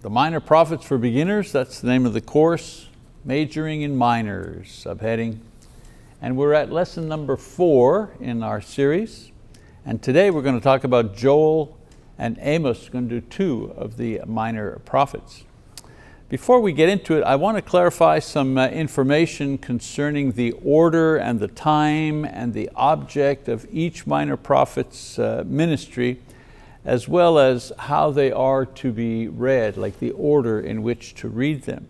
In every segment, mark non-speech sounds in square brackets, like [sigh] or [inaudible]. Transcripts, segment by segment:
The Minor Prophets for Beginners, that's the name of the course, Majoring in Minors, subheading. And we're at lesson number four in our series. And today we're going to talk about Joel and Amos, we're going to do two of the minor prophets. Before we get into it, I want to clarify some uh, information concerning the order and the time and the object of each minor prophet's uh, ministry as well as how they are to be read, like the order in which to read them.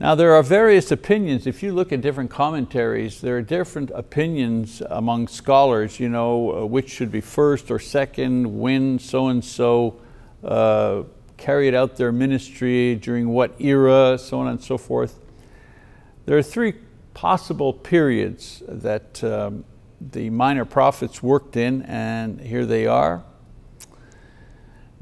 Now there are various opinions. If you look at different commentaries, there are different opinions among scholars, you know, uh, which should be first or second, when so-and-so uh, carried out their ministry, during what era, so on and so forth. There are three possible periods that um, the minor prophets worked in, and here they are.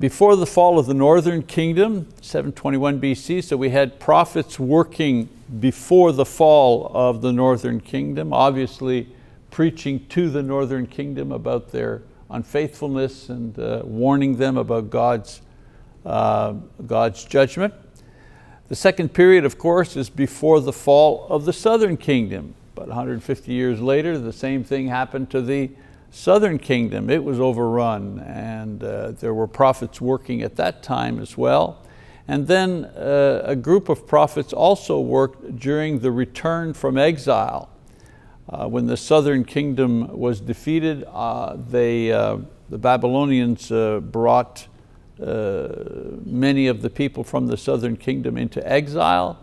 Before the fall of the northern kingdom, 721 BC, so we had prophets working before the fall of the northern kingdom, obviously preaching to the northern kingdom about their unfaithfulness and uh, warning them about God's, uh, God's judgment. The second period, of course, is before the fall of the southern kingdom. But 150 years later, the same thing happened to the southern kingdom, it was overrun and uh, there were prophets working at that time as well. And then uh, a group of prophets also worked during the return from exile. Uh, when the southern kingdom was defeated, uh, they, uh, the Babylonians uh, brought many of the people from the southern kingdom into exile.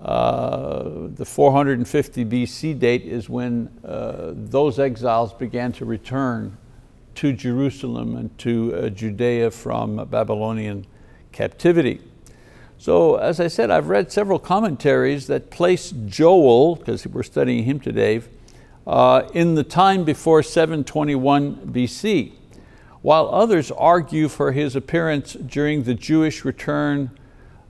Uh, the 450 BC date is when uh, those exiles began to return to Jerusalem and to uh, Judea from Babylonian captivity. So as I said, I've read several commentaries that place Joel, because we're studying him today, uh, in the time before 721 BC, while others argue for his appearance during the Jewish return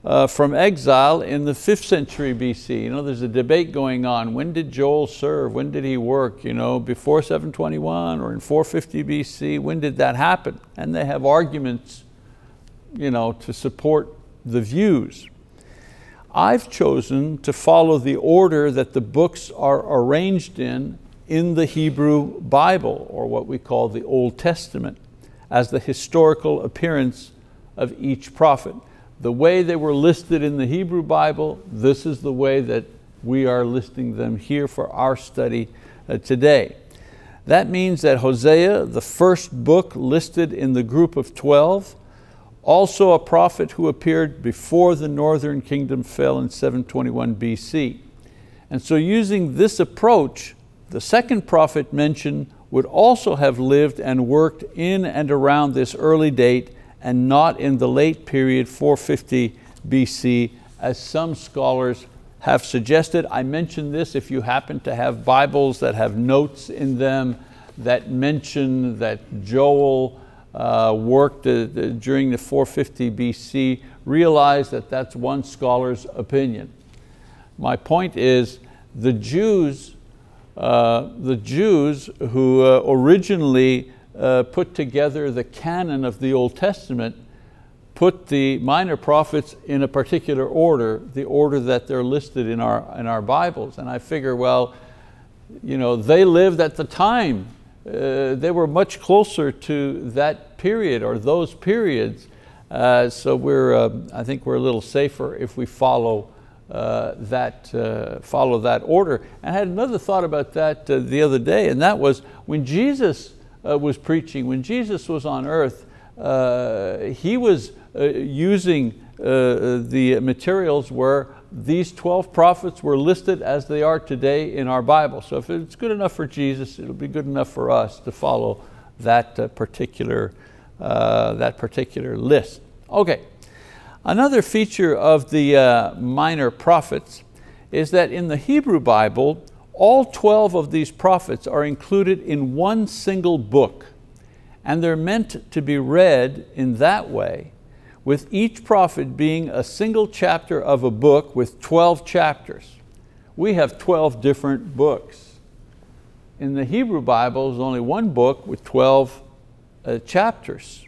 uh, from exile in the fifth century BC. You know, there's a debate going on. When did Joel serve? When did he work? You know, before 721 or in 450 BC? When did that happen? And they have arguments you know, to support the views. I've chosen to follow the order that the books are arranged in in the Hebrew Bible, or what we call the Old Testament, as the historical appearance of each prophet the way they were listed in the Hebrew Bible, this is the way that we are listing them here for our study uh, today. That means that Hosea, the first book listed in the group of 12, also a prophet who appeared before the northern kingdom fell in 721 BC. And so using this approach, the second prophet mentioned would also have lived and worked in and around this early date and not in the late period 450 BC as some scholars have suggested. I mention this if you happen to have Bibles that have notes in them that mention that Joel uh, worked uh, during the 450 BC, realize that that's one scholar's opinion. My point is the Jews, uh, the Jews who uh, originally uh, put together the canon of the Old Testament, put the minor prophets in a particular order, the order that they're listed in our, in our Bibles. And I figure, well, you know, they lived at the time. Uh, they were much closer to that period or those periods. Uh, so we're, uh, I think we're a little safer if we follow uh, that, uh, follow that order. And I had another thought about that uh, the other day, and that was when Jesus uh, was preaching, when Jesus was on earth, uh, he was uh, using uh, the materials where these 12 prophets were listed as they are today in our Bible. So if it's good enough for Jesus, it'll be good enough for us to follow that particular, that particular list. Okay, another feature of the minor prophets is that in the Hebrew Bible, all 12 of these prophets are included in one single book, and they're meant to be read in that way, with each prophet being a single chapter of a book with 12 chapters. We have 12 different books. In the Hebrew Bible, there's only one book with 12 uh, chapters.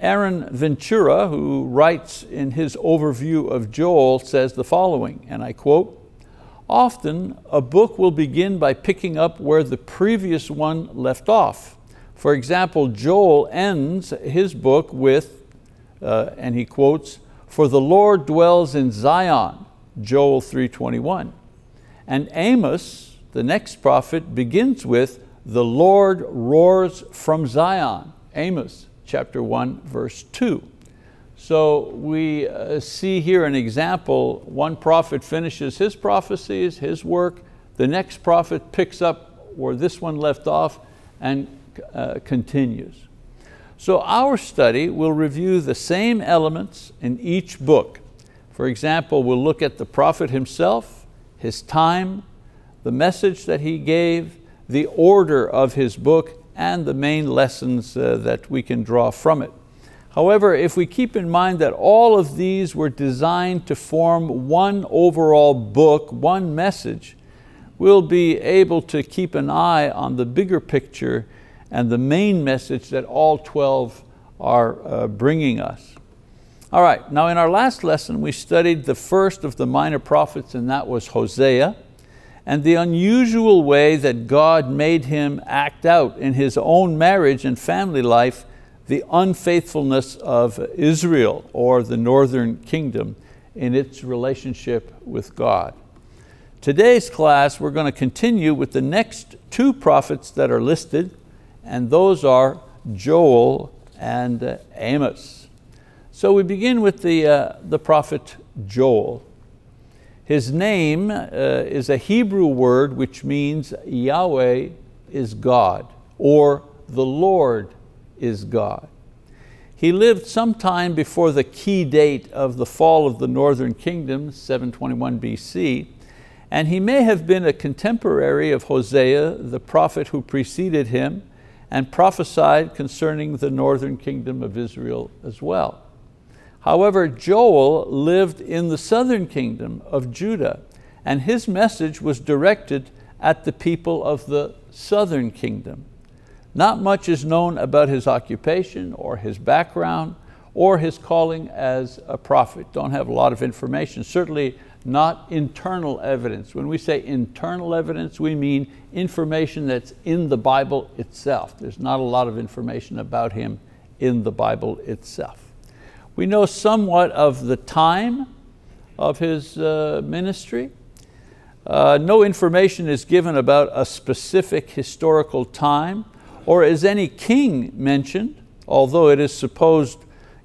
Aaron Ventura, who writes in his overview of Joel, says the following, and I quote, Often a book will begin by picking up where the previous one left off. For example, Joel ends his book with, uh, and he quotes, for the Lord dwells in Zion, Joel 3.21. And Amos, the next prophet, begins with, the Lord roars from Zion, Amos chapter 1, verse 2. So we uh, see here an example, one prophet finishes his prophecies, his work, the next prophet picks up where this one left off and uh, continues. So our study will review the same elements in each book. For example, we'll look at the prophet himself, his time, the message that he gave, the order of his book, and the main lessons uh, that we can draw from it. However, if we keep in mind that all of these were designed to form one overall book, one message, we'll be able to keep an eye on the bigger picture and the main message that all 12 are uh, bringing us. All right, now in our last lesson we studied the first of the minor prophets and that was Hosea and the unusual way that God made him act out in his own marriage and family life the unfaithfulness of Israel or the northern kingdom in its relationship with God. Today's class, we're going to continue with the next two prophets that are listed, and those are Joel and uh, Amos. So we begin with the, uh, the prophet Joel. His name uh, is a Hebrew word which means Yahweh is God, or the Lord is God. He lived sometime before the key date of the fall of the northern kingdom, 721 BC, and he may have been a contemporary of Hosea, the prophet who preceded him, and prophesied concerning the northern kingdom of Israel as well. However, Joel lived in the southern kingdom of Judah, and his message was directed at the people of the southern kingdom. Not much is known about his occupation or his background or his calling as a prophet. Don't have a lot of information, certainly not internal evidence. When we say internal evidence, we mean information that's in the Bible itself. There's not a lot of information about him in the Bible itself. We know somewhat of the time of his uh, ministry. Uh, no information is given about a specific historical time or is any king mentioned, although it is supposed,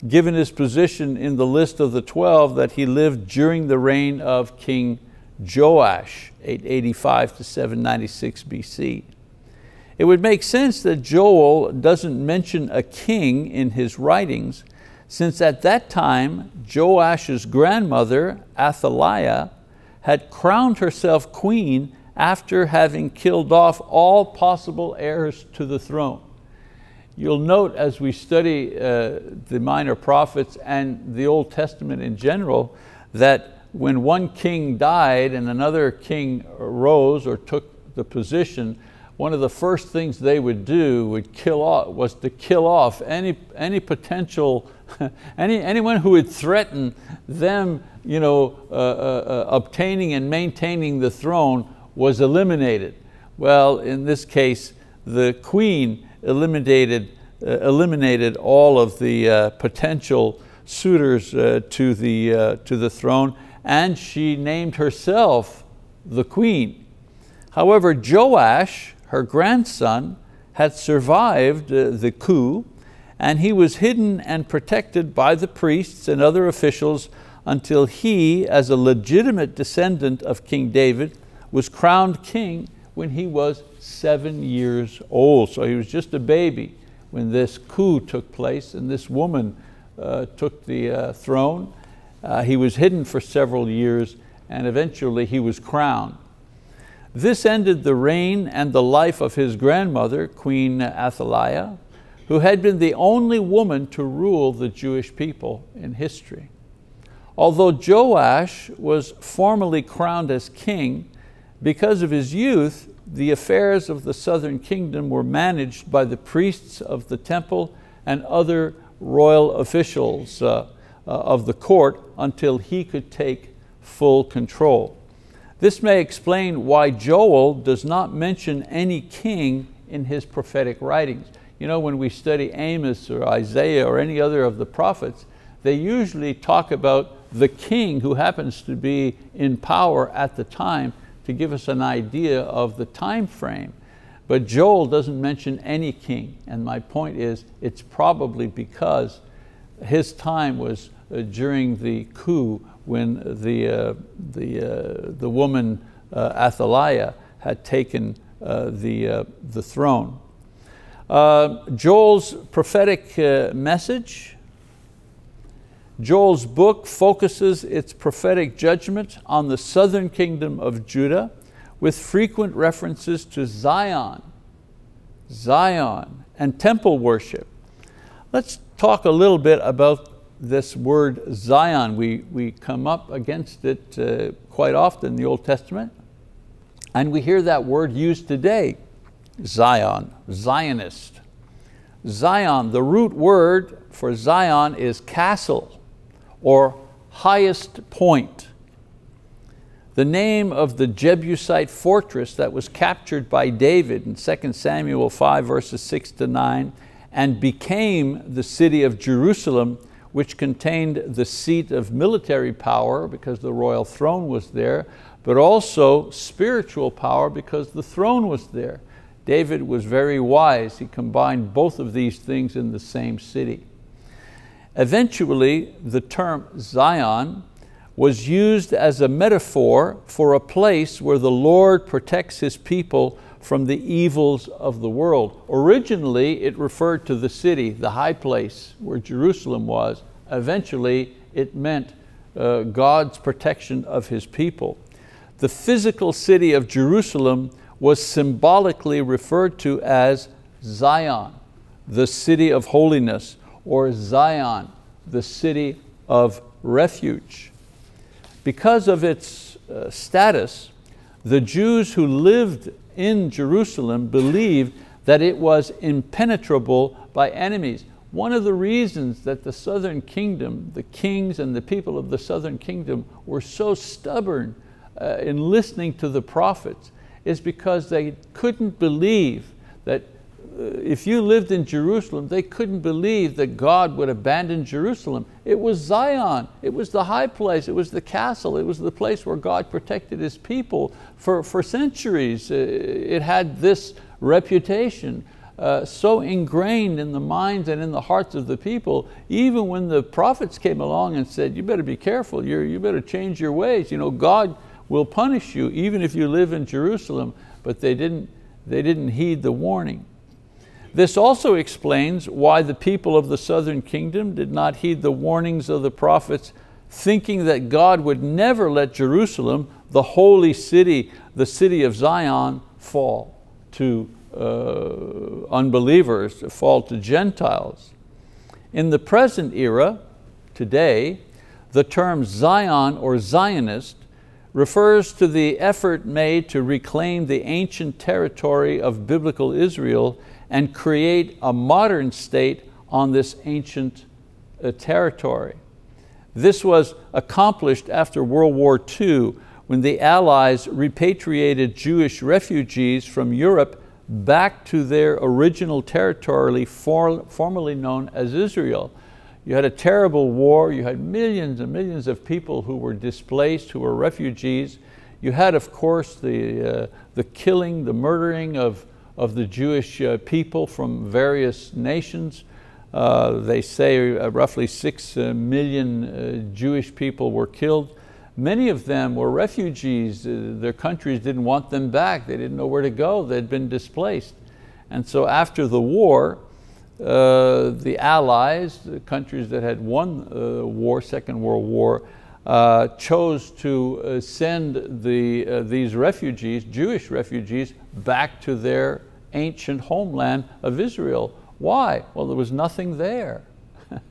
given his position in the list of the 12, that he lived during the reign of King Joash, 885 to 796 BC. It would make sense that Joel doesn't mention a king in his writings, since at that time Joash's grandmother, Athaliah, had crowned herself queen after having killed off all possible heirs to the throne. You'll note as we study uh, the minor prophets and the Old Testament in general that when one king died and another king rose or took the position, one of the first things they would do would kill off, was to kill off any, any potential, [laughs] any, anyone who would threaten them you know, uh, uh, uh, obtaining and maintaining the throne was eliminated. Well, in this case, the queen eliminated, uh, eliminated all of the uh, potential suitors uh, to, the, uh, to the throne and she named herself the queen. However, Joash, her grandson, had survived uh, the coup and he was hidden and protected by the priests and other officials until he, as a legitimate descendant of King David, was crowned king when he was seven years old. So he was just a baby when this coup took place and this woman uh, took the uh, throne. Uh, he was hidden for several years and eventually he was crowned. This ended the reign and the life of his grandmother, Queen Athaliah, who had been the only woman to rule the Jewish people in history. Although Joash was formally crowned as king, because of his youth, the affairs of the southern kingdom were managed by the priests of the temple and other royal officials uh, uh, of the court until he could take full control. This may explain why Joel does not mention any king in his prophetic writings. You know, when we study Amos or Isaiah or any other of the prophets, they usually talk about the king who happens to be in power at the time to give us an idea of the time frame. But Joel doesn't mention any king, and my point is it's probably because his time was uh, during the coup when the, uh, the, uh, the woman uh, Athaliah had taken uh, the, uh, the throne. Joel's prophetic message Joel's book focuses its prophetic judgment on the southern kingdom of Judah with frequent references to Zion, Zion, and temple worship. Let's talk a little bit about this word Zion. We, we come up against it uh, quite often in the Old Testament, and we hear that word used today, Zion, Zionist. Zion, the root word for Zion is castle or highest point. The name of the Jebusite fortress that was captured by David in 2 Samuel 5 verses 6 to 9 and became the city of Jerusalem which contained the seat of military power because the royal throne was there, but also spiritual power because the throne was there. David was very wise. He combined both of these things in the same city. Eventually, the term Zion was used as a metaphor for a place where the Lord protects His people from the evils of the world. Originally, it referred to the city, the high place where Jerusalem was. Eventually, it meant uh, God's protection of His people. The physical city of Jerusalem was symbolically referred to as Zion, the city of holiness, or Zion, the city of refuge. Because of its uh, status, the Jews who lived in Jerusalem believed that it was impenetrable by enemies. One of the reasons that the southern kingdom, the kings and the people of the southern kingdom were so stubborn uh, in listening to the prophets is because they couldn't believe that if you lived in Jerusalem, they couldn't believe that God would abandon Jerusalem. It was Zion, it was the high place, it was the castle, it was the place where God protected His people for, for centuries. Uh, it had this reputation. Uh, so ingrained in the minds and in the hearts of the people, even when the prophets came along and said, you better be careful, you you better change your ways. You know, God will punish you even if you live in Jerusalem, but they didn't, they didn't heed the warning. This also explains why the people of the southern kingdom did not heed the warnings of the prophets, thinking that God would never let Jerusalem, the holy city, the city of Zion, fall to uh, unbelievers, fall to Gentiles. In the present era, today, the term Zion or Zionist refers to the effort made to reclaim the ancient territory of biblical Israel and create a modern state on this ancient uh, territory. This was accomplished after World War II when the Allies repatriated Jewish refugees from Europe back to their original territory formerly known as Israel. You had a terrible war, you had millions and millions of people who were displaced, who were refugees. You had, of course, the, uh, the killing, the murdering of of the Jewish uh, people from various nations. Uh, they say uh, roughly six million Jewish people were killed. Many of them were refugees. their countries didn't want them back. They didn't know where to go. They'd been displaced. And so after the war, uh, the Allies, the countries that had won the uh, war, Second World War, uh, chose to send the, these refugees, Jewish refugees, back to their ancient homeland of Israel. Why? Well, there was nothing there. [laughs] it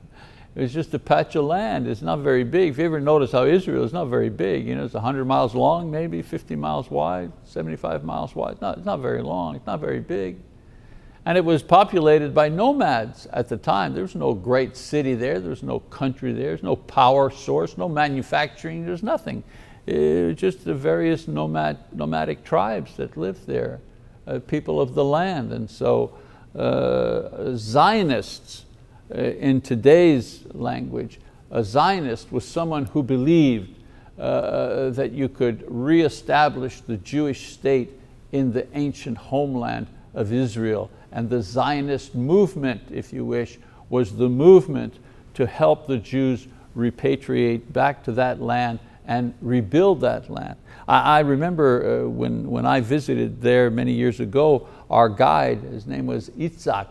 was just a patch of land. It's not very big. If you ever notice how Israel is not very big, you know, it's 100 miles long, maybe 50 miles wide, 75 miles wide. It's not very long, it's not very big. And it was populated by nomads at the time. There was no great city there, there was no country there, there's no power source, no manufacturing, there's nothing. It was just the various nomad, nomadic tribes that lived there, uh, people of the land. And so uh, Zionists, uh, in today's language, a Zionist was someone who believed uh, uh, that you could reestablish the Jewish state in the ancient homeland of Israel. And the Zionist movement, if you wish, was the movement to help the Jews repatriate back to that land and rebuild that land. I, I remember uh, when, when I visited there many years ago, our guide, his name was Itzhak,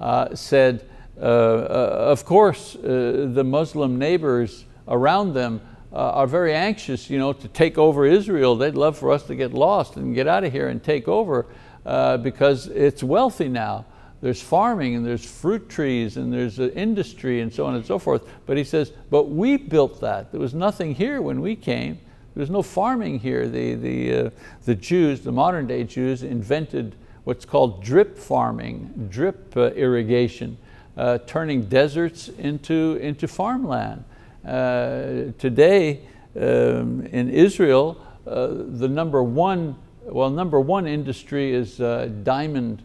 uh, said, uh, uh of course, uh, the Muslim neighbors around them uh, are very anxious you know, to take over Israel. They'd love for us to get lost and get out of here and take over uh, because it's wealthy now. There's farming and there's fruit trees and there's industry and so on and so forth. But he says, but we built that. There was nothing here when we came. There was no farming here. The, the, uh, the Jews, the modern day Jews invented what's called drip farming, drip uh, irrigation, uh, turning deserts into, into farmland. Uh, today um, in Israel, the number one, well, number one industry is uh, diamond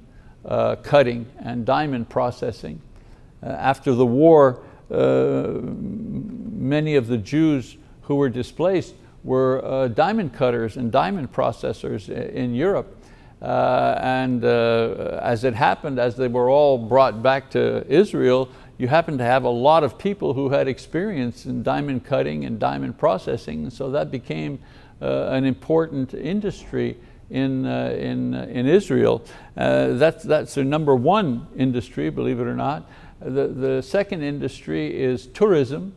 cutting and diamond processing. after the war, many of the Jews who were displaced were uh, diamond cutters and diamond processors in Europe. Uh, and uh, as it happened, as they were all brought back to Israel, you happen to have a lot of people who had experience in diamond cutting and diamond processing, so that became uh, an important industry in, uh, in, uh, in Israel. Uh, that's, that's the number one industry, believe it or not. The, the second industry is tourism,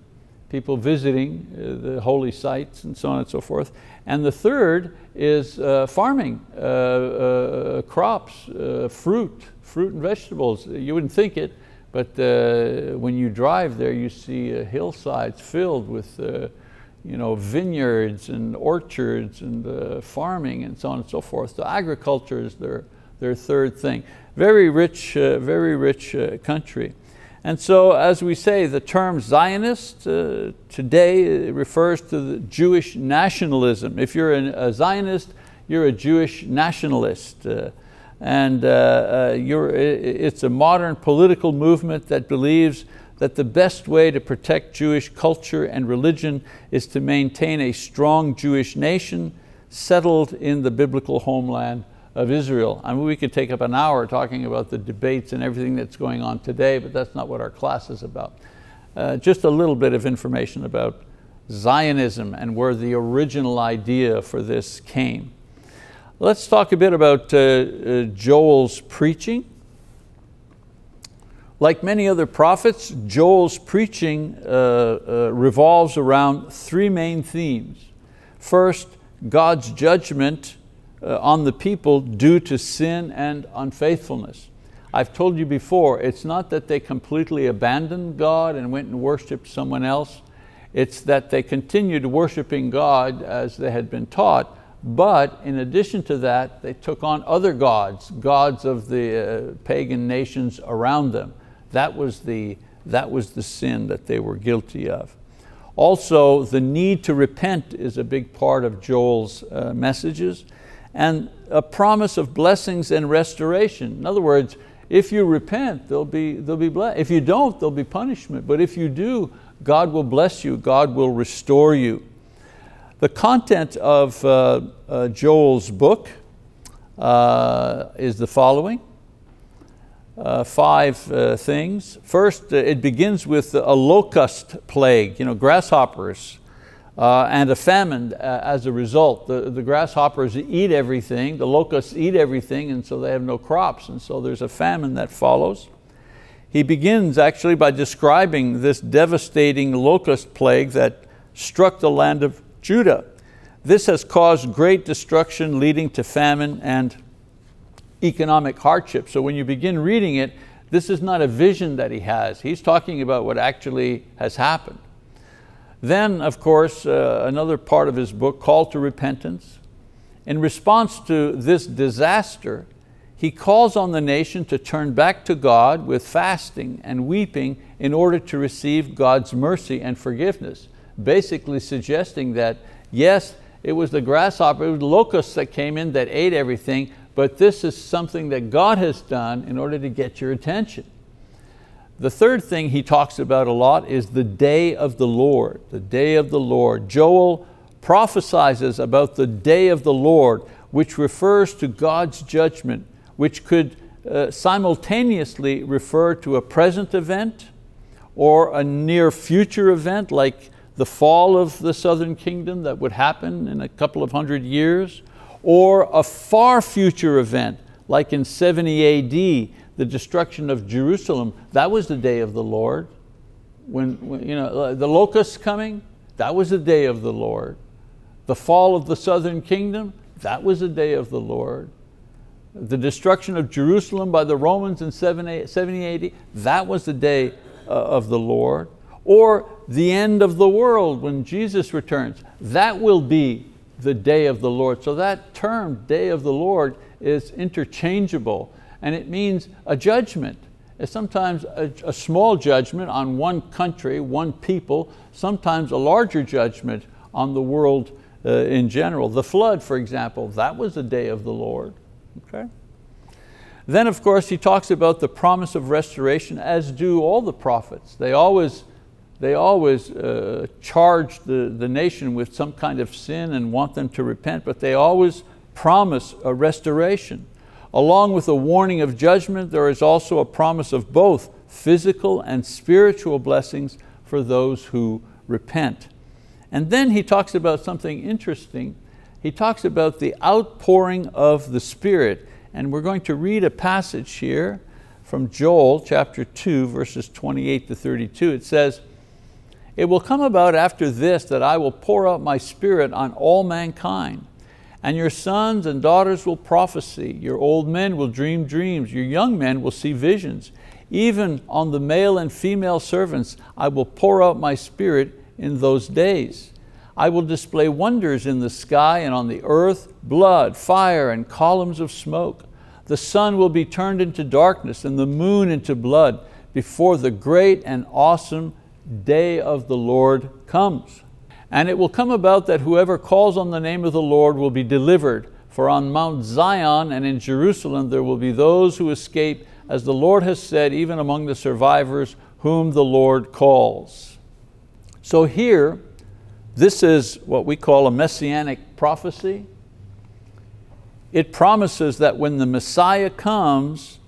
people visiting uh, the holy sites and so on and so forth. And the third is uh, farming, crops, fruit, fruit and vegetables. You wouldn't think it, but uh, when you drive there, you see uh, hillsides filled with uh, you know, vineyards and orchards and uh, farming and so on and so forth. So agriculture is their, their third thing. Very rich, uh, very rich uh, country. And so as we say, the term Zionist today refers to the Jewish nationalism. If you're an, a Zionist, you're a Jewish nationalist and uh, uh it's a modern political movement that believes that the best way to protect Jewish culture and religion is to maintain a strong Jewish nation settled in the biblical homeland of Israel. I mean, we could take up an hour talking about the debates and everything that's going on today, but that's not what our class is about. Uh, just a little bit of information about Zionism and where the original idea for this came. Let's talk a bit about uh, uh, Joel's preaching. Like many other prophets, Joel's preaching uh, uh, revolves around three main themes. First, God's judgment uh, on the people due to sin and unfaithfulness. I've told you before, it's not that they completely abandoned God and went and worshiped someone else. It's that they continued worshiping God as they had been taught, but in addition to that, they took on other gods, gods of the uh, pagan nations around them. That was, the, that was the sin that they were guilty of. Also, the need to repent is a big part of Joel's uh, messages and a promise of blessings and restoration. In other words, if you repent, there'll be, there'll be blessed. If you don't, there'll be punishment. But if you do, God will bless you, God will restore you. The content of uh, uh, Joel's book uh, is the following. Uh, five uh, things. First, uh, it begins with a locust plague, you know, grasshoppers, and a famine as a result. The, the grasshoppers eat everything, the locusts eat everything, and so they have no crops, and so there's a famine that follows. He begins actually by describing this devastating locust plague that struck the land of Judah. This has caused great destruction leading to famine and economic hardship. So when you begin reading it, this is not a vision that he has. He's talking about what actually has happened. Then, of course, uh, another part of his book, Call to Repentance. In response to this disaster, he calls on the nation to turn back to God with fasting and weeping in order to receive God's mercy and forgiveness, basically suggesting that yes, it was the grasshopper, it was locusts that came in that ate everything, but this is something that God has done in order to get your attention. The third thing he talks about a lot is the day of the Lord, the day of the Lord. Joel prophesies about the day of the Lord, which refers to God's judgment which could uh, simultaneously refer to a present event or a near future event like the fall of the southern kingdom that would happen in a couple of hundred years, or a far future event like in 70 AD, the destruction of Jerusalem. That was the day of the Lord. When, when you know, uh, the locusts coming, that was the day of the Lord. The fall of the southern kingdom, that was the day of the Lord the destruction of Jerusalem by the Romans in 70 AD, that was the day uh, of the Lord. Or the end of the world when Jesus returns, that will be the day of the Lord. So that term, day of the Lord, is interchangeable and it means a judgment. It's sometimes a, a small judgment on one country, one people, sometimes a larger judgment on the world uh, in general. The flood, for example, that was the day of the Lord. Okay? Then of course he talks about the promise of restoration as do all the prophets. They always, they always uh, charge the, the nation with some kind of sin and want them to repent, but they always promise a restoration. Along with a warning of judgment, there is also a promise of both physical and spiritual blessings for those who repent. And then he talks about something interesting he talks about the outpouring of the Spirit. And we're going to read a passage here from Joel chapter 2, verses 28 to 32. It says, It will come about after this that I will pour out my Spirit on all mankind. And your sons and daughters will prophesy, your old men will dream dreams, your young men will see visions. Even on the male and female servants I will pour out my spirit in those days. I will display wonders in the sky and on the earth, blood, fire, and columns of smoke. The sun will be turned into darkness and the moon into blood before the great and awesome day of the Lord comes. And it will come about that whoever calls on the name of the Lord will be delivered. For on Mount Zion and in Jerusalem there will be those who escape, as the Lord has said, even among the survivors whom the Lord calls. So here, this is what we call a messianic prophecy. It promises that when the Messiah comes,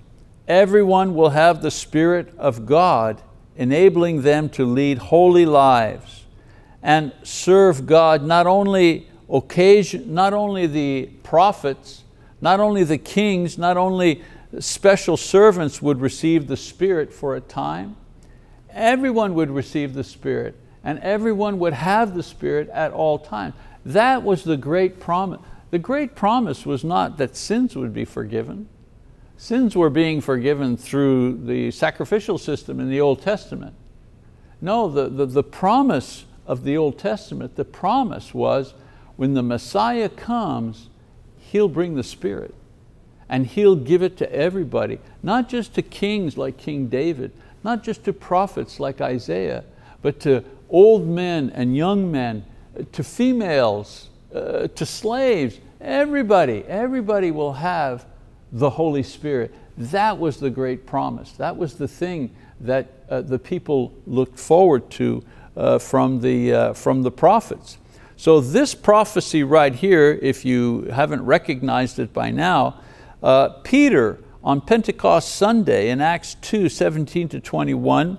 everyone will have the Spirit of God enabling them to lead holy lives and serve God not only occasion, not only the prophets, not only the kings, not only special servants would receive the Spirit for a time, everyone would receive the Spirit and everyone would have the Spirit at all times. That was the great promise. The great promise was not that sins would be forgiven. Sins were being forgiven through the sacrificial system in the Old Testament. No, the, the, the promise of the Old Testament, the promise was when the Messiah comes, He'll bring the Spirit and He'll give it to everybody, not just to kings like King David, not just to prophets like Isaiah, but to old men and young men, to females, uh, to slaves, everybody, everybody will have the Holy Spirit. That was the great promise. That was the thing that uh, the people looked forward to uh, from, the, uh, from the prophets. So this prophecy right here, if you haven't recognized it by now, uh, Peter on Pentecost Sunday in Acts 2, 17 to 21,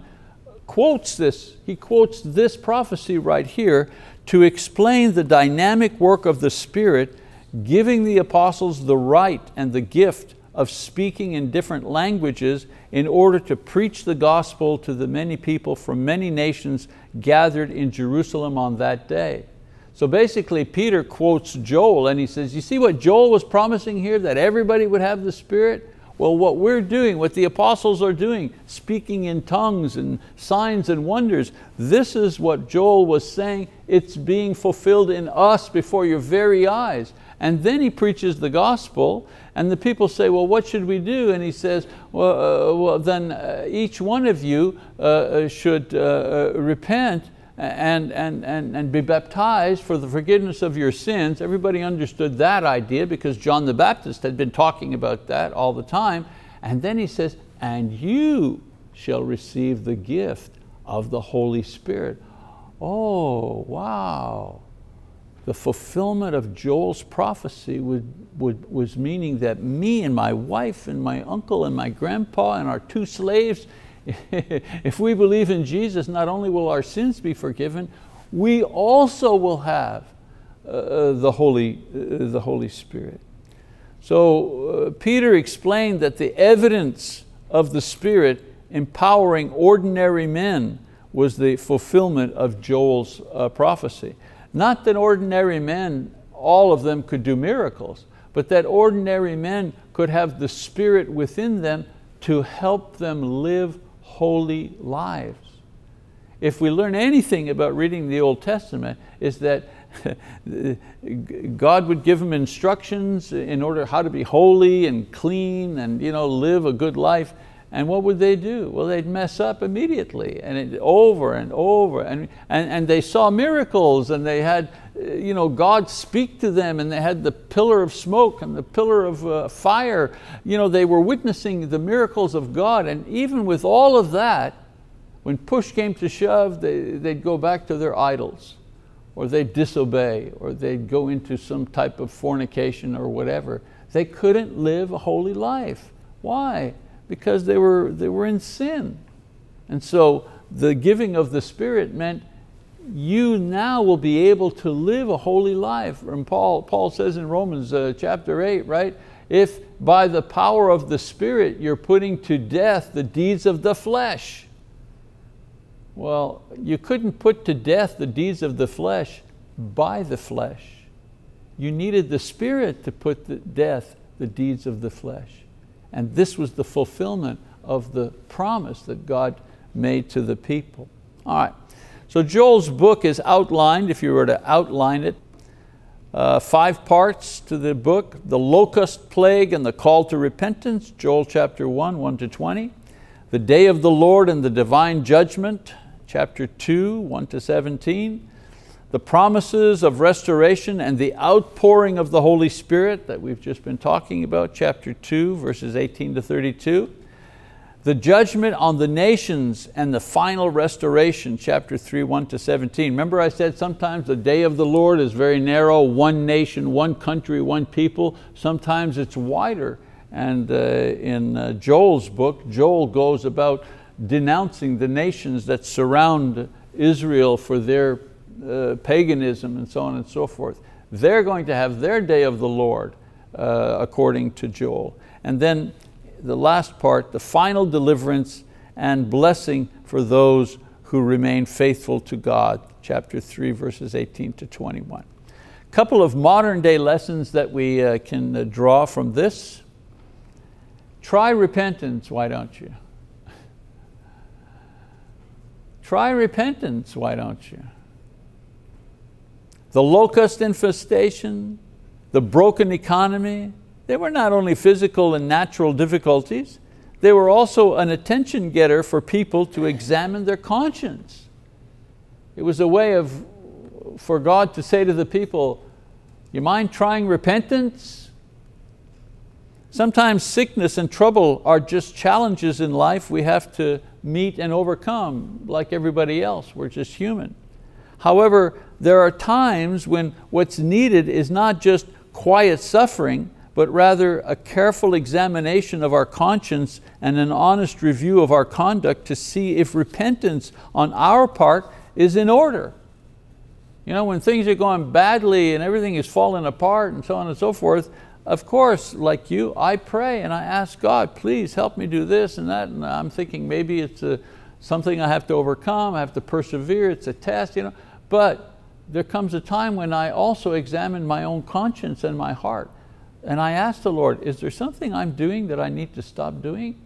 quotes this, he quotes this prophecy right here to explain the dynamic work of the Spirit giving the apostles the right and the gift of speaking in different languages in order to preach the gospel to the many people from many nations gathered in Jerusalem on that day. So basically Peter quotes Joel and he says, you see what Joel was promising here, that everybody would have the Spirit? Well, what we're doing, what the apostles are doing, speaking in tongues and signs and wonders, this is what Joel was saying. It's being fulfilled in us before your very eyes. And then he preaches the gospel, and the people say, well, what should we do? And he says, well, uh, well then uh, each one of you uh, uh should uh, uh, repent and, and, and, and be baptized for the forgiveness of your sins. Everybody understood that idea because John the Baptist had been talking about that all the time. And then he says, and you shall receive the gift of the Holy Spirit. Oh, wow the fulfillment of Joel's prophecy would, would, was meaning that me and my wife and my uncle and my grandpa and our two slaves, [laughs] if we believe in Jesus, not only will our sins be forgiven, we also will have uh, uh the, Holy, uh, the Holy Spirit. So uh, Peter explained that the evidence of the Spirit empowering ordinary men was the fulfillment of Joel's uh, prophecy. Not that ordinary men, all of them could do miracles, but that ordinary men could have the Spirit within them to help them live holy lives. If we learn anything about reading the Old Testament, is that [laughs] God would give them instructions in order how to be holy and clean and you know, live a good life. And what would they do? Well, they'd mess up immediately and it, over and over. And, and, and they saw miracles and they had you know, God speak to them and they had the pillar of smoke and the pillar of uh, fire. You know, they were witnessing the miracles of God. And even with all of that, when push came to shove, they, they'd go back to their idols or they'd disobey or they'd go into some type of fornication or whatever. They couldn't live a holy life. Why? Because they were, they were in sin. And so the giving of the Spirit meant you now will be able to live a holy life. And Paul, Paul says in Romans uh, chapter 8, right? If by the power of the Spirit you're putting to death the deeds of the flesh. Well, you couldn't put to death the deeds of the flesh by the flesh. You needed the Spirit to put to death the deeds of the flesh. And this was the fulfillment of the promise that God made to the people. All right, so Joel's book is outlined, if you were to outline it, uh, five parts to the book, the locust plague and the call to repentance, Joel chapter 1, 1 to 20. The day of the Lord and the divine judgment, chapter 2, 1 to 17 the promises of restoration and the outpouring of the Holy Spirit that we've just been talking about, chapter 2, verses 18 to 32. The judgment on the nations and the final restoration, chapter 3, 1 to 17. Remember I said sometimes the day of the Lord is very narrow, one nation, one country, one people. Sometimes it's wider. And uh, in uh, Joel's book, Joel goes about denouncing the nations that surround Israel for their uh, paganism and so on and so forth. They're going to have their day of the Lord uh, according to Joel. And then the last part, the final deliverance and blessing for those who remain faithful to God, chapter 3, verses 18 to 21. A couple of modern day lessons that we uh, can uh, draw from this. Try repentance, why don't you? Try repentance, why don't you? The locust infestation, the broken economy, they were not only physical and natural difficulties, they were also an attention getter for people to examine their conscience. It was a way of, for God to say to the people, you mind trying repentance? Sometimes sickness and trouble are just challenges in life we have to meet and overcome like everybody else, we're just human. However, there are times when what's needed is not just quiet suffering, but rather a careful examination of our conscience and an honest review of our conduct to see if repentance on our part is in order. You know, when things are going badly and everything is falling apart and so on and so forth, of course, like you, I pray and I ask God, please help me do this and that. And I'm thinking maybe it's a, something I have to overcome, I have to persevere, it's a test. You know. But there comes a time when I also examine my own conscience and my heart. And I ask the Lord, is there something I'm doing that I need to stop doing?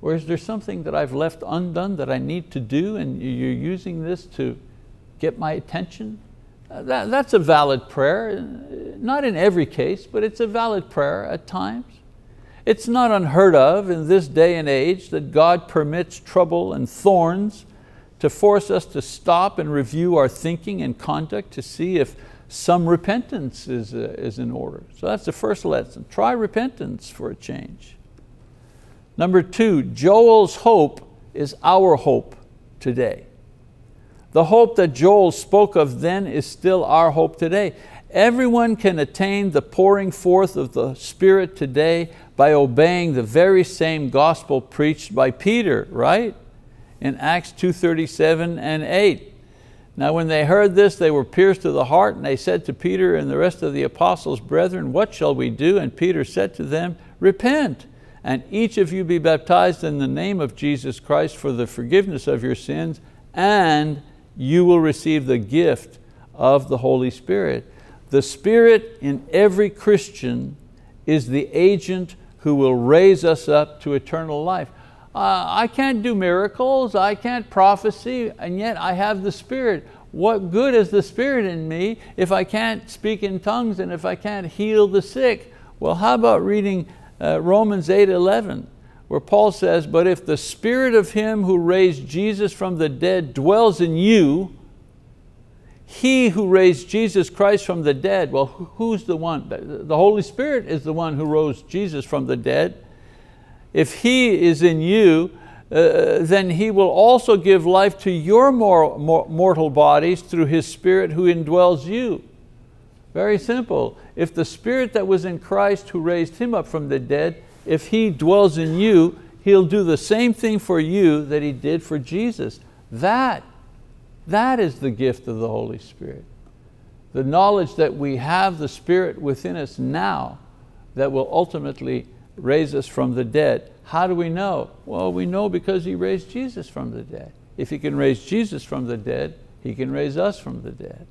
Or is there something that I've left undone that I need to do and you're using this to get my attention? Uh, that, that's a valid prayer, not in every case, but it's a valid prayer at times. It's not unheard of in this day and age that God permits trouble and thorns to force us to stop and review our thinking and conduct to see if some repentance is, uh, is in order. So that's the first lesson. Try repentance for a change. Number two, Joel's hope is our hope today. The hope that Joel spoke of then is still our hope today. Everyone can attain the pouring forth of the Spirit today by obeying the very same gospel preached by Peter, right? In Acts 2.37 and 8. Now when they heard this, they were pierced to the heart and they said to Peter and the rest of the apostles, Brethren, what shall we do? And Peter said to them, Repent, and each of you be baptized in the name of Jesus Christ for the forgiveness of your sins, and you will receive the gift of the Holy Spirit. The Spirit in every Christian is the agent who will raise us up to eternal life. Uh, I can't do miracles, I can't prophecy, and yet I have the Spirit. What good is the Spirit in me if I can't speak in tongues and if I can't heal the sick? Well, how about reading uh, Romans 8, 11, where Paul says, but if the Spirit of Him who raised Jesus from the dead dwells in you, he who raised Jesus Christ from the dead, well, who's the one? The Holy Spirit is the one who rose Jesus from the dead. If He is in you, uh, then He will also give life to your mortal bodies through His Spirit who indwells you. Very simple. If the Spirit that was in Christ who raised Him up from the dead, if He dwells in you, He'll do the same thing for you that He did for Jesus. That that is the gift of the Holy Spirit. The knowledge that we have the Spirit within us now that will ultimately raise us from the dead. How do we know? Well, we know because He raised Jesus from the dead. If He can raise Jesus from the dead, He can raise us from the dead.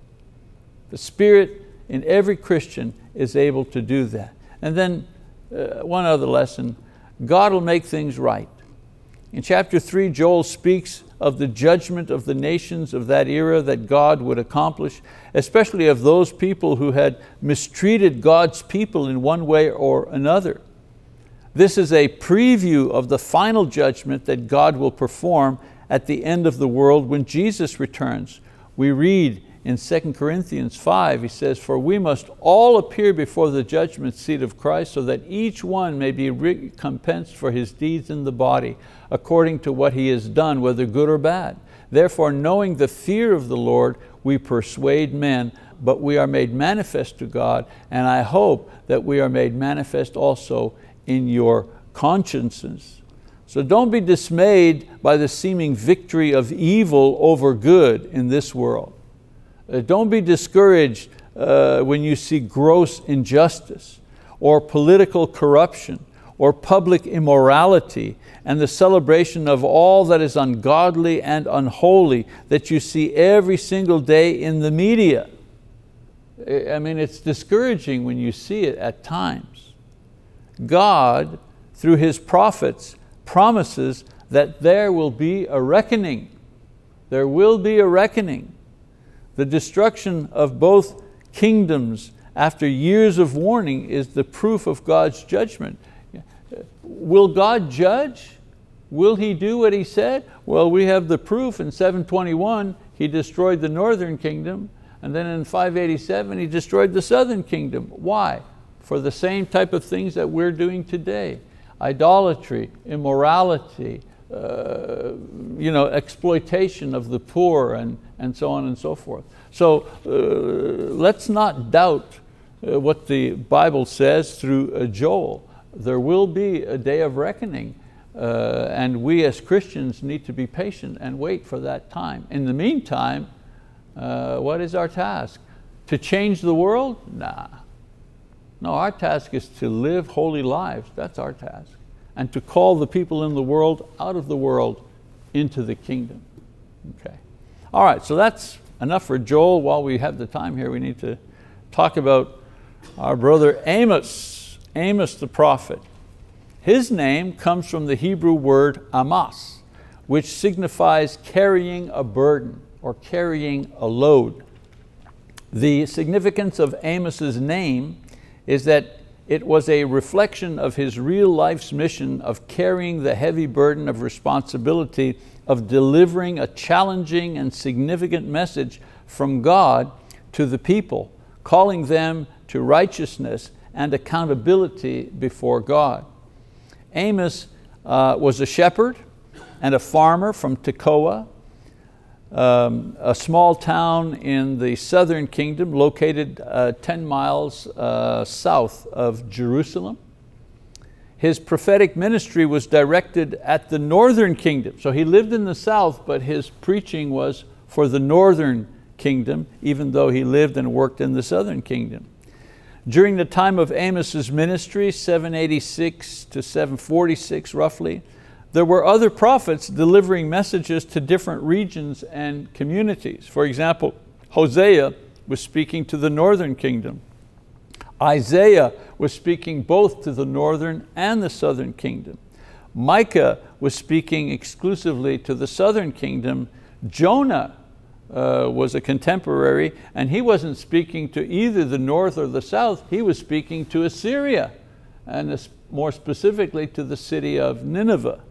The Spirit in every Christian is able to do that. And then uh, one other lesson, God will make things right. In chapter three, Joel speaks of the judgment of the nations of that era that God would accomplish, especially of those people who had mistreated God's people in one way or another. This is a preview of the final judgment that God will perform at the end of the world when Jesus returns. We read in 2 Corinthians 5, he says, For we must all appear before the judgment seat of Christ so that each one may be recompensed for his deeds in the body, according to what he has done, whether good or bad. Therefore, knowing the fear of the Lord, we persuade men, but we are made manifest to God, and I hope that we are made manifest also in your consciences. So don't be dismayed by the seeming victory of evil over good in this world. Uh, don't be discouraged uh, when you see gross injustice or political corruption or public immorality and the celebration of all that is ungodly and unholy that you see every single day in the media. I mean, it's discouraging when you see it at times. God, through His prophets, promises that there will be a reckoning. There will be a reckoning. The destruction of both kingdoms after years of warning is the proof of God's judgment. Will God judge? Will He do what He said? Well, we have the proof in 721, He destroyed the northern kingdom, and then in 587, He destroyed the southern kingdom. Why? For the same type of things that we're doing today. Idolatry, immorality, uh, you know, exploitation of the poor and, and so on and so forth. So uh, let's not doubt uh, what the Bible says through uh, Joel. There will be a day of reckoning uh, and we as Christians need to be patient and wait for that time. In the meantime, uh, what is our task? To change the world? Nah. No, our task is to live holy lives. That's our task and to call the people in the world out of the world into the kingdom. Okay. All right, so that's enough for Joel. While we have the time here, we need to talk about our brother Amos, Amos the prophet. His name comes from the Hebrew word amas, which signifies carrying a burden or carrying a load. The significance of Amos's name is that it was a reflection of his real life's mission of carrying the heavy burden of responsibility of delivering a challenging and significant message from God to the people, calling them to righteousness and accountability before God. Amos uh, was a shepherd and a farmer from Tekoa, um, a small town in the southern kingdom located uh, 10 miles uh, south of Jerusalem. His prophetic ministry was directed at the northern kingdom. So he lived in the south, but his preaching was for the northern kingdom, even though he lived and worked in the southern kingdom. During the time of Amos's ministry, 786 to 746 roughly, there were other prophets delivering messages to different regions and communities. For example, Hosea was speaking to the northern kingdom. Isaiah was speaking both to the northern and the southern kingdom. Micah was speaking exclusively to the southern kingdom. Jonah uh, was a contemporary and he wasn't speaking to either the north or the south, he was speaking to Assyria and more specifically to the city of Nineveh.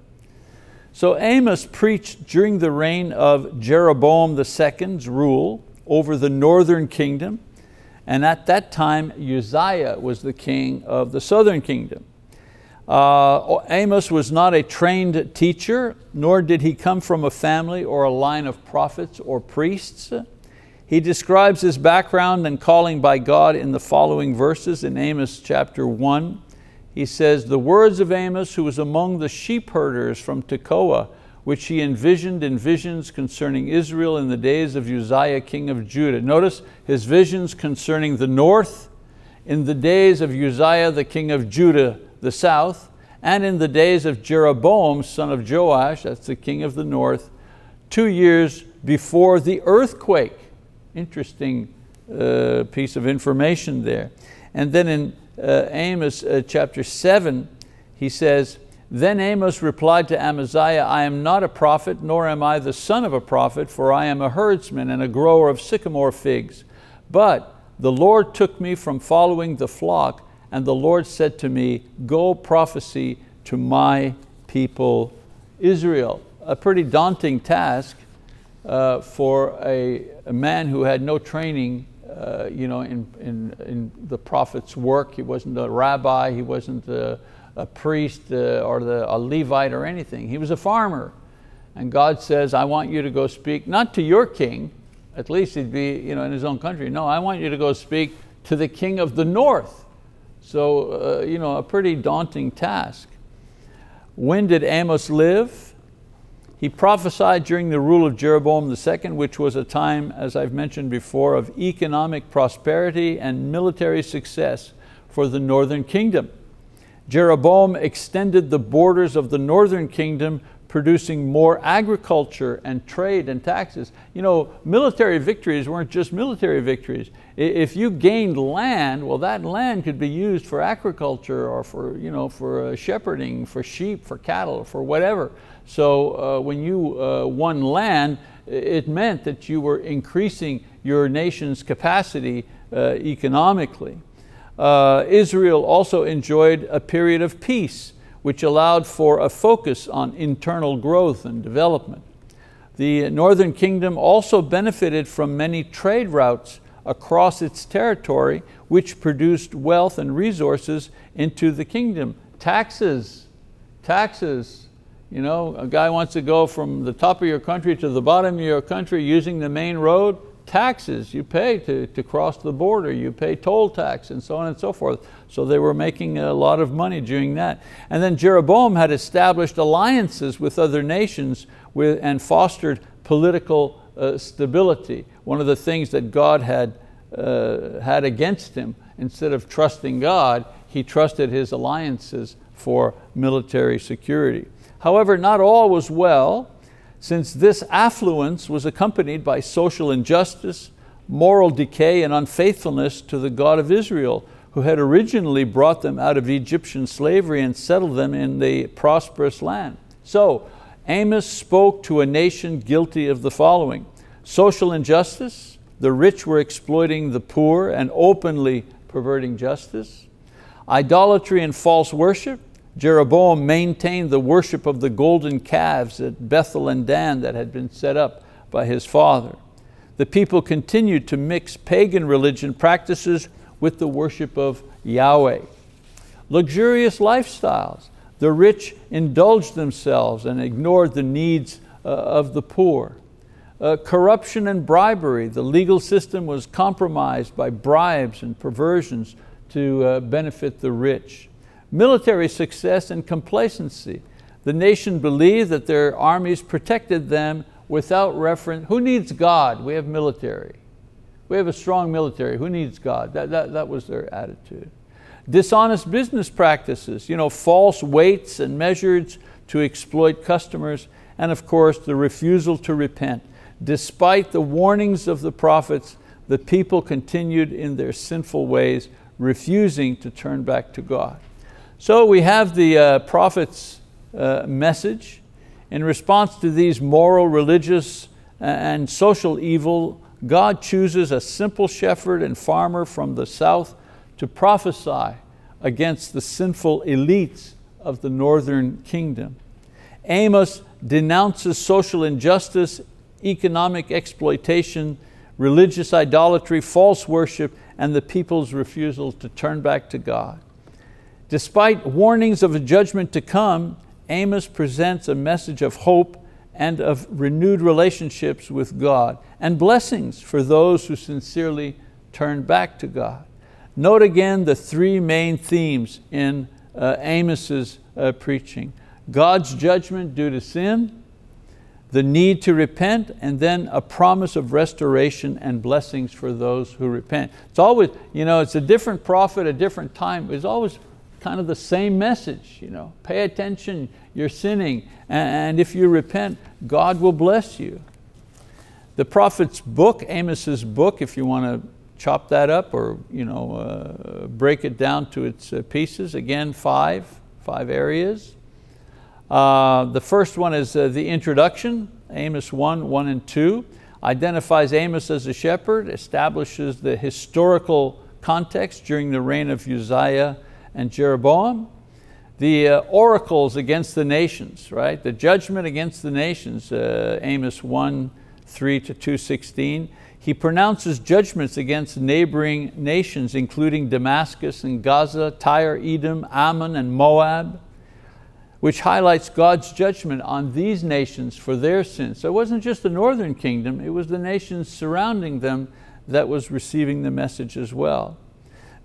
So Amos preached during the reign of Jeroboam II's rule over the northern kingdom and at that time, Uzziah was the king of the southern kingdom. Uh, Amos was not a trained teacher, nor did he come from a family or a line of prophets or priests. He describes his background and calling by God in the following verses in Amos chapter one. He says, the words of Amos who was among the sheep herders from Tekoa which he envisioned in visions concerning Israel in the days of Uzziah, king of Judah. Notice his visions concerning the north, in the days of Uzziah, the king of Judah, the south, and in the days of Jeroboam, son of Joash, that's the king of the north, two years before the earthquake. Interesting uh, piece of information there. And then in uh, Amos uh, chapter seven, he says, then Amos replied to Amaziah, I am not a prophet, nor am I the son of a prophet, for I am a herdsman and a grower of sycamore figs. But the Lord took me from following the flock, and the Lord said to me, go prophesy to my people Israel. A pretty daunting task uh, for a, a, man who had no training uh, you know, in, in, in the prophet's work. He wasn't a rabbi, he wasn't a, a priest uh, or the, a Levite or anything. He was a farmer. And God says, I want you to go speak, not to your king, at least he'd be you know, in his own country. No, I want you to go speak to the king of the north. So, uh, you know, a pretty daunting task. When did Amos live? He prophesied during the rule of Jeroboam II, which was a time, as I've mentioned before, of economic prosperity and military success for the northern kingdom. Jeroboam extended the borders of the northern kingdom producing more agriculture and trade and taxes. You know, military victories weren't just military victories. If you gained land, well that land could be used for agriculture or for, you know, for uh, shepherding, for sheep, for cattle, for whatever. So uh, when you uh, won land, it meant that you were increasing your nation's capacity uh, economically uh, Israel also enjoyed a period of peace, which allowed for a focus on internal growth and development. The Northern Kingdom also benefited from many trade routes across its territory, which produced wealth and resources into the kingdom. Taxes, taxes. You know, a guy wants to go from the top of your country to the bottom of your country using the main road, taxes you pay to, to cross the border, you pay toll tax and so on and so forth. So they were making a lot of money doing that. And then Jeroboam had established alliances with other nations with, and fostered political uh, stability. One of the things that God had, uh, had against him, instead of trusting God, he trusted his alliances for military security. However, not all was well since this affluence was accompanied by social injustice, moral decay and unfaithfulness to the God of Israel, who had originally brought them out of Egyptian slavery and settled them in the prosperous land. So Amos spoke to a nation guilty of the following, social injustice, The rich were exploiting the poor and openly perverting justice. Idolatry and false worship. Jeroboam maintained the worship of the golden calves at Bethel and Dan that had been set up by his father. The people continued to mix pagan religion practices with the worship of Yahweh. Luxurious lifestyles. The rich indulged themselves and ignored the needs uh, of the poor. Uh, corruption and bribery. The legal system was compromised by bribes and perversions to uh, benefit the rich. Military success and complacency. The nation believed that their armies protected them without reference. Who needs God? We have military. We have a strong military. Who needs God? That, that, that was their attitude. Dishonest business practices, you know, false weights and measures to exploit customers, and of course the refusal to repent. Despite the warnings of the prophets, the people continued in their sinful ways, refusing to turn back to God. So we have the uh, prophet's uh, message. In response to these moral, religious, and social evil, God chooses a simple shepherd and farmer from the south to prophesy against the sinful elites of the northern kingdom. Amos denounces social injustice, economic exploitation, religious idolatry, false worship, and the people's refusal to turn back to God. Despite warnings of a judgment to come, Amos presents a message of hope and of renewed relationships with God and blessings for those who sincerely turn back to God. Note again the three main themes in uh, Amos's uh, preaching. God's judgment due to sin, the need to repent, and then a promise of restoration and blessings for those who repent. It's always, you know, it's a different prophet, a different time. It's always kind of the same message. You know, pay attention, you're sinning, and if you repent, God will bless you. The prophet's book, Amos's book, if you want to chop that up or you know, uh, break it down to its uh, pieces, again, five, five areas. Uh, the first one is uh, the introduction, Amos 1, 1 and 2, identifies Amos as a shepherd, establishes the historical context during the reign of Uzziah and Jeroboam. The uh, oracles against the nations, right? The judgment against the nations, uh, Amos 1, 3 to 2.16. He pronounces judgments against neighboring nations, including Damascus and Gaza, Tyre, Edom, Ammon, and Moab, which highlights God's judgment on these nations for their sins. So it wasn't just the northern kingdom, it was the nations surrounding them that was receiving the message as well.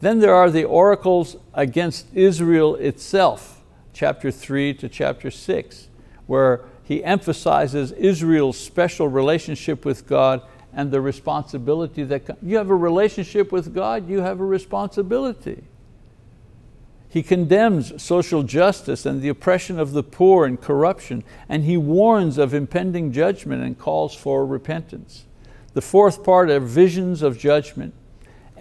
Then there are the oracles against Israel itself, chapter three to chapter six, where he emphasizes Israel's special relationship with God and the responsibility that, you have a relationship with God, you have a responsibility. He condemns social justice and the oppression of the poor and corruption, and he warns of impending judgment and calls for repentance. The fourth part are visions of judgment.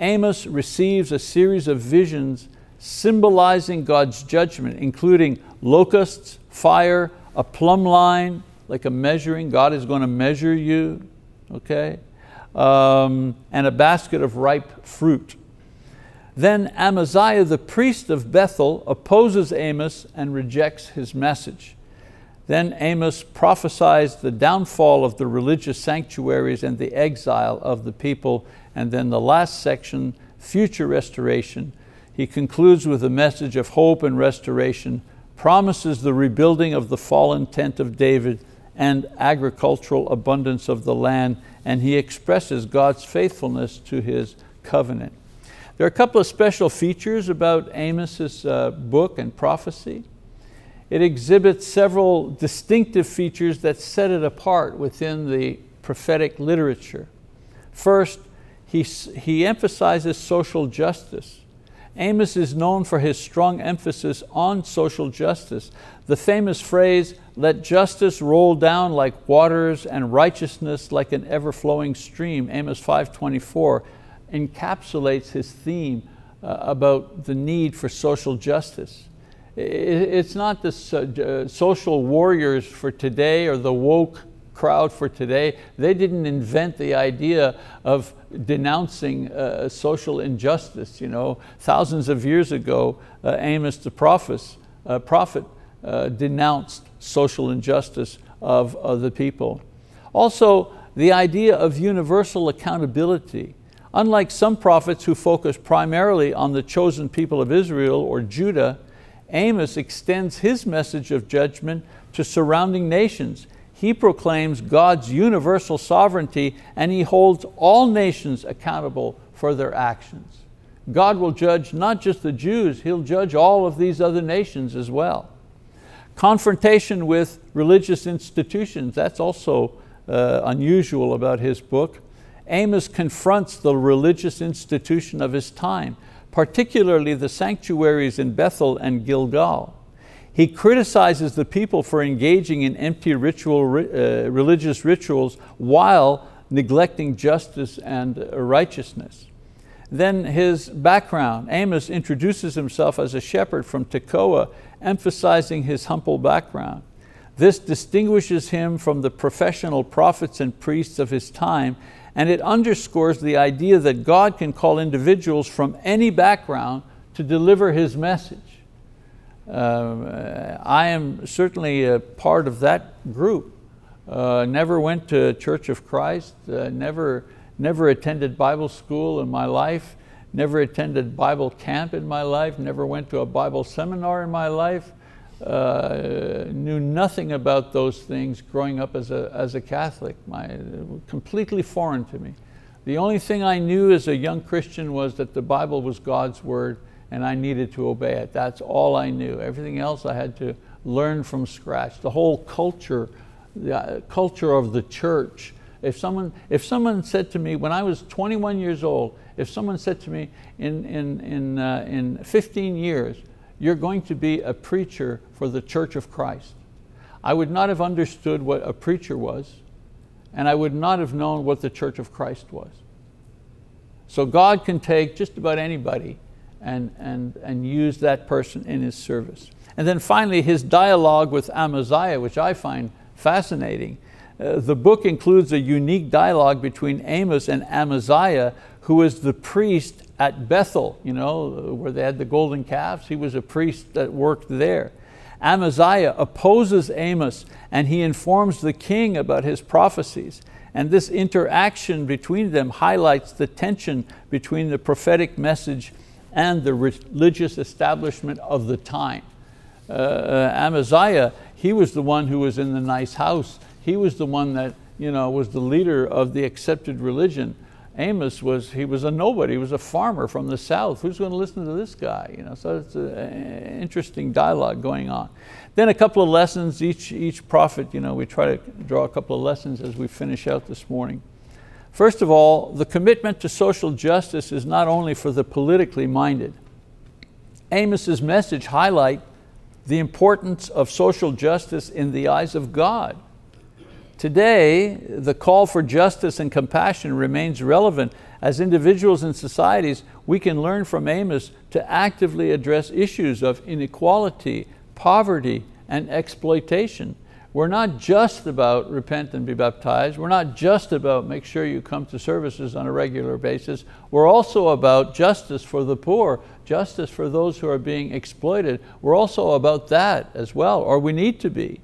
Amos receives a series of visions symbolizing God's judgment, including locusts, fire, a plumb line, like a measuring, God is going to measure you, okay? Um, and a basket of ripe fruit. Then Amaziah, the priest of Bethel, opposes Amos and rejects his message. Then Amos prophesies the downfall of the religious sanctuaries and the exile of the people and then the last section, future restoration. He concludes with a message of hope and restoration, promises the rebuilding of the fallen tent of David and agricultural abundance of the land, and he expresses God's faithfulness to his covenant. There are a couple of special features about Amos's uh, book and prophecy. It exhibits several distinctive features that set it apart within the prophetic literature. First, he, he emphasizes social justice. Amos is known for his strong emphasis on social justice. The famous phrase, let justice roll down like waters and righteousness like an ever-flowing stream, Amos 5.24, encapsulates his theme uh, about the need for social justice. It's not the uh, social warriors for today or the woke crowd for today. They didn't invent the idea of denouncing uh, social injustice. You know, thousands of years ago, uh, Amos the prophet, uh, prophet uh, denounced social injustice of, of the people. Also, the idea of universal accountability. Unlike some prophets who focus primarily on the chosen people of Israel or Judah, Amos extends his message of judgment to surrounding nations. He proclaims God's universal sovereignty and he holds all nations accountable for their actions. God will judge not just the Jews, He'll judge all of these other nations as well. Confrontation with religious institutions, that's also uh, unusual about his book. Amos confronts the religious institution of his time, particularly the sanctuaries in Bethel and Gilgal. He criticizes the people for engaging in empty ritual, uh, religious rituals while neglecting justice and righteousness. Then his background, Amos introduces himself as a shepherd from Tekoa, emphasizing his humble background. This distinguishes him from the professional prophets and priests of his time and it underscores the idea that God can call individuals from any background to deliver His message. Uh, I am certainly a part of that group. Uh, never went to Church of Christ, uh, never, never attended Bible school in my life, never attended Bible camp in my life, never went to a Bible seminar in my life, uh, knew nothing about those things growing up as a, as a Catholic, my, completely foreign to me. The only thing I knew as a young Christian was that the Bible was God's word and I needed to obey it. That's all I knew. Everything else I had to learn from scratch. The whole culture, the uh, culture of the church. If someone, if someone said to me, when I was 21 years old, if someone said to me in, in, in, uh, in 15 years, you're going to be a preacher for the Church of Christ. I would not have understood what a preacher was, and I would not have known what the Church of Christ was. So God can take just about anybody and, and, and use that person in his service. And then finally, his dialogue with Amaziah, which I find fascinating. Uh, the book includes a unique dialogue between Amos and Amaziah, who was the priest at Bethel, you know, where they had the golden calves. He was a priest that worked there. Amaziah opposes Amos and he informs the king about his prophecies. And this interaction between them highlights the tension between the prophetic message and the religious establishment of the time. Uh, uh, Amaziah, he was the one who was in the nice house. He was the one that you know, was the leader of the accepted religion. Amos was, he was a nobody, he was a farmer from the south. Who's going to listen to this guy? You know, so it's an interesting dialogue going on. Then a couple of lessons, each, each prophet, you know, we try to draw a couple of lessons as we finish out this morning. First of all, the commitment to social justice is not only for the politically minded. Amos's message highlight the importance of social justice in the eyes of God. Today, the call for justice and compassion remains relevant. As individuals and societies, we can learn from Amos to actively address issues of inequality, poverty, and exploitation. We're not just about repent and be baptized. We're not just about make sure you come to services on a regular basis. We're also about justice for the poor, justice for those who are being exploited. We're also about that as well, or we need to be.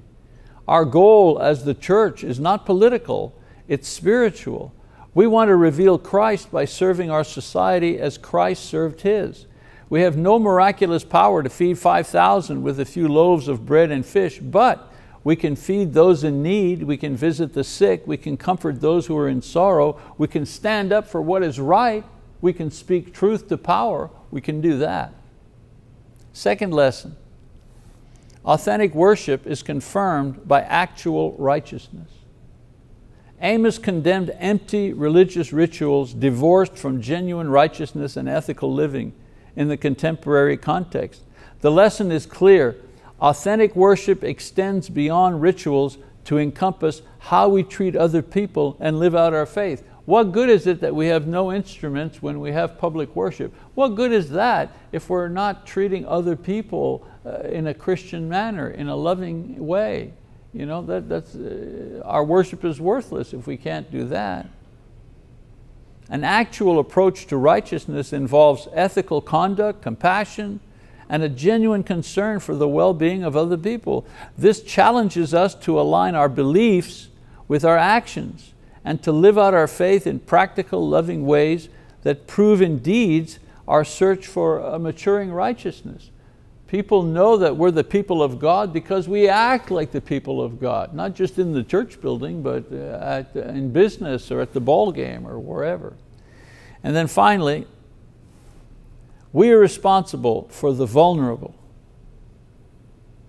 Our goal as the church is not political, it's spiritual. We want to reveal Christ by serving our society as Christ served His. We have no miraculous power to feed 5,000 with a few loaves of bread and fish, but we can feed those in need, we can visit the sick, we can comfort those who are in sorrow, we can stand up for what is right, we can speak truth to power, we can do that. Second lesson, Authentic worship is confirmed by actual righteousness. Amos condemned empty religious rituals divorced from genuine righteousness and ethical living in the contemporary context. The lesson is clear. Authentic worship extends beyond rituals to encompass how we treat other people and live out our faith. What good is it that we have no instruments when we have public worship? What good is that if we're not treating other people uh, in a Christian manner, in a loving way? You know, that, that's, uh, our worship is worthless if we can't do that. An actual approach to righteousness involves ethical conduct, compassion, and a genuine concern for the well-being of other people. This challenges us to align our beliefs with our actions and to live out our faith in practical, loving ways that prove in deeds our search for a maturing righteousness. People know that we're the people of God because we act like the people of God, not just in the church building, but uh, at, in business or at the ball game or wherever. And then finally, we are responsible for the vulnerable.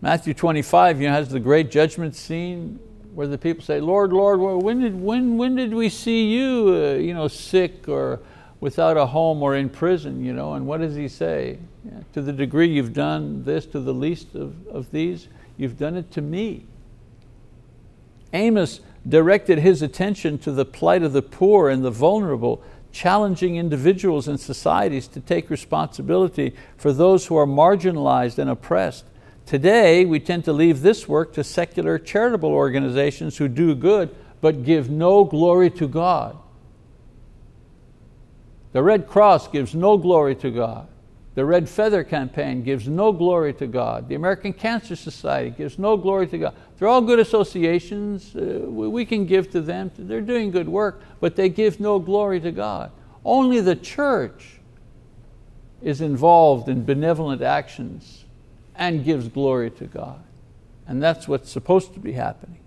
Matthew 25 you know, has the great judgment scene where the people say, Lord, Lord, when did, when, when did we see you, uh, you know, sick or without a home or in prison, you know, and what does he say? Yeah, to the degree you've done this to the least of, of these, you've done it to me. Amos directed his attention to the plight of the poor and the vulnerable, challenging individuals and societies to take responsibility for those who are marginalized and oppressed. Today, we tend to leave this work to secular charitable organizations who do good but give no glory to God. The Red Cross gives no glory to God. The Red Feather Campaign gives no glory to God. The American Cancer Society gives no glory to God. They're all good associations. Uh, we can give to them. They're doing good work, but they give no glory to God. Only the church is involved in benevolent actions and gives glory to God. And that's what's supposed to be happening.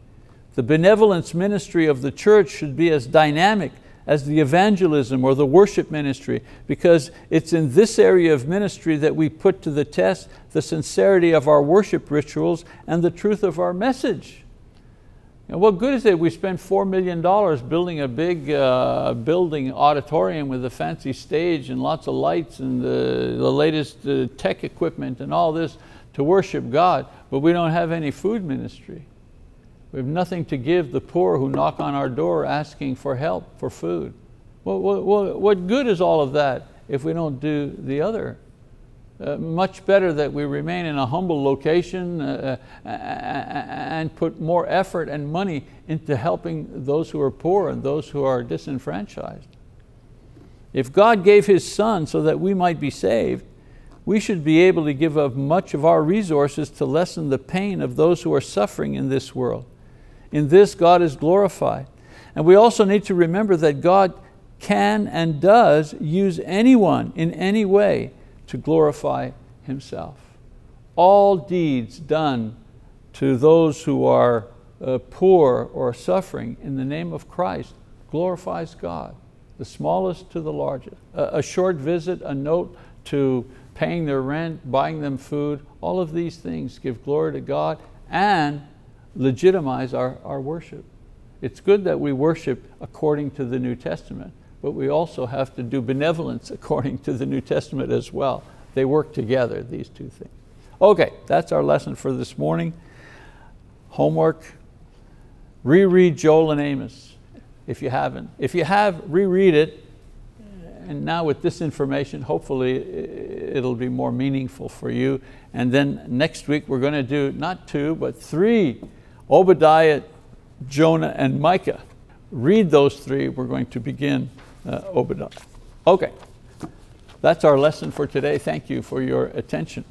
The benevolence ministry of the church should be as dynamic as the evangelism or the worship ministry because it's in this area of ministry that we put to the test the sincerity of our worship rituals and the truth of our message. And what good is it we spend $4 million building a big uh, building auditorium with a fancy stage and lots of lights and the, the latest uh, tech equipment and all this to worship God, but we don't have any food ministry. We have nothing to give the poor who knock on our door asking for help, for food. What, what good is all of that if we don't do the other? Uh, much better that we remain in a humble location uh, uh and put more effort and money into helping those who are poor and those who are disenfranchised. If God gave His Son so that we might be saved, we should be able to give up much of our resources to lessen the pain of those who are suffering in this world. In this, God is glorified. And we also need to remember that God can and does use anyone in any way to glorify Himself. All deeds done to those who are uh, poor or suffering in the name of Christ glorifies God, the smallest to the largest. A, a short visit, a note to paying their rent, buying them food, all of these things give glory to God and legitimize our, our worship. It's good that we worship according to the New Testament, but we also have to do benevolence according to the New Testament as well. They work together, these two things. Okay, that's our lesson for this morning. Homework, reread Joel and Amos if you haven't. If you have, reread it, and now with this information, hopefully it'll be more meaningful for you. And then next week we're going to do not two, but three Obadiah, Jonah, and Micah. Read those three. We're going to begin uh, Obadiah. Okay, that's our lesson for today. Thank you for your attention.